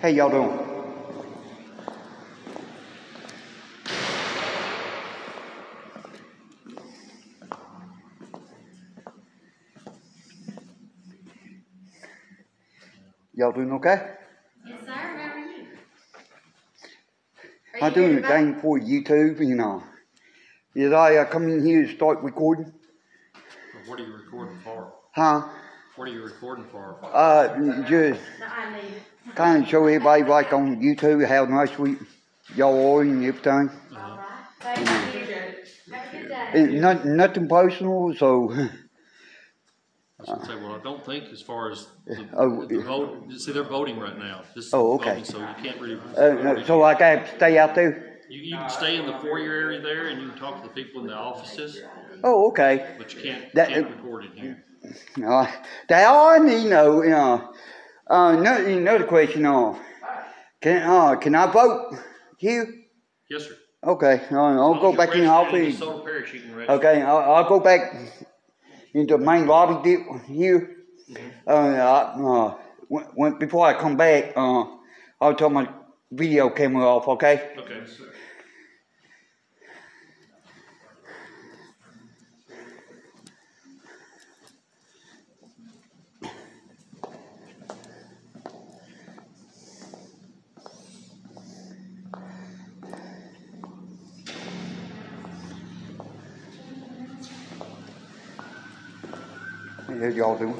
How y'all doing? Y'all doing okay? Yes, sir. How are you? Are I'm you doing a to thing for YouTube, you know. Did I uh, come in here to start recording? What are you recording for? Huh? What are you recording for? Uh, just I need it. kind of show everybody like on YouTube how nice we y'all are and everything. All right. Thank you. Have a good day. It's not, nothing personal, so I was say, well, I don't think as far as the, Oh, the vote, see, they're voting right now. This Oh, okay. voting, So you can't really. uh, so I gotta stay out there. You, you can stay in the foyer area there and you can talk to the people in the offices, Oh, okay. but you can't, That- can't record in here. Uh, that all I need to know, you know. Uh, another, another question, uh, can uh, can I vote here? Yes, sir. Okay, uh, I'll go back in the office. Solar Parish, you can register. Okay, I'll, I'll go back into the main lobby deal here. Uh, I, uh, when, when, before I come back, uh, I'll tell my video camera off, okay? Okay. How y'all doing?